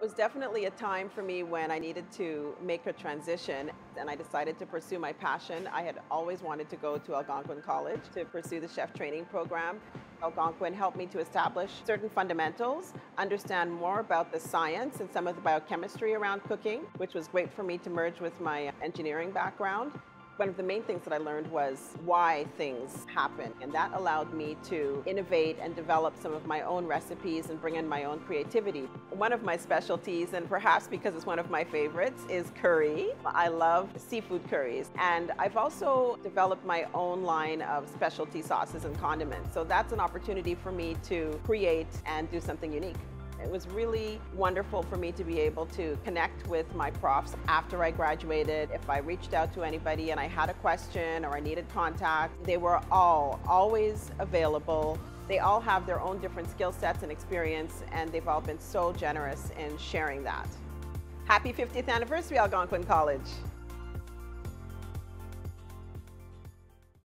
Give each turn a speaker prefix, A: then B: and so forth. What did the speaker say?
A: Was definitely a time for me when I needed to make a transition and I decided to pursue my passion. I had always wanted to go to Algonquin College to pursue the chef training program. Algonquin helped me to establish certain fundamentals, understand more about the science and some of the biochemistry around cooking, which was great for me to merge with my engineering background. One of the main things that I learned was why things happen, and that allowed me to innovate and develop some of my own recipes and bring in my own creativity. One of my specialties, and perhaps because it's one of my favorites, is curry. I love seafood curries, and I've also developed my own line of specialty sauces and condiments. So that's an opportunity for me to create and do something unique. It was really wonderful for me to be able to connect with my profs after I graduated. If I reached out to anybody and I had a question or I needed contact, they were all always available. They all have their own different skill sets and experience, and they've all been so generous in sharing that. Happy 50th anniversary, Algonquin College.